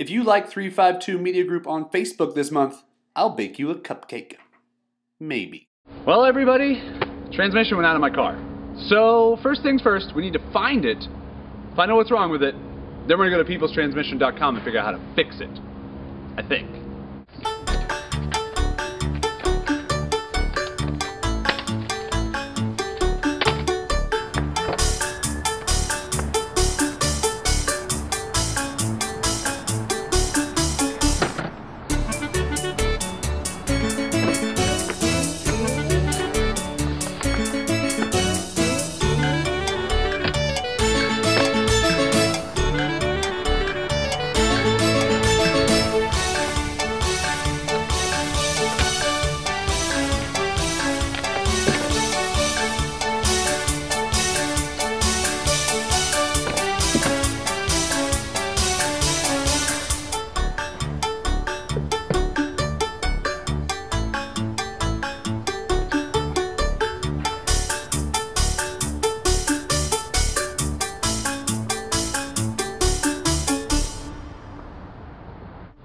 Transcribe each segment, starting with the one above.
If you like 352 Media Group on Facebook this month, I'll bake you a cupcake. Maybe. Well, everybody, transmission went out of my car. So, first things first, we need to find it, find out what's wrong with it, then we're going to go to peoplestransmission.com and figure out how to fix it. I think.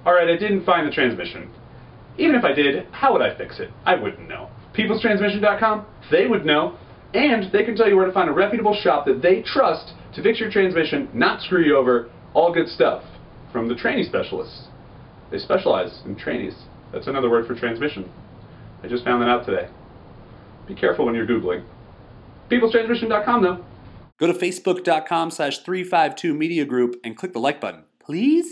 Alright, I didn't find the transmission. Even if I did, how would I fix it? I wouldn't know. Peoplestransmission.com, they would know, and they can tell you where to find a reputable shop that they trust to fix your transmission, not screw you over, all good stuff from the tranny specialists. They specialize in trainees. That's another word for transmission. I just found that out today. Be careful when you're Googling. Peoplestransmission.com though. Go to facebook.com slash 352 Media Group and click the like button, please.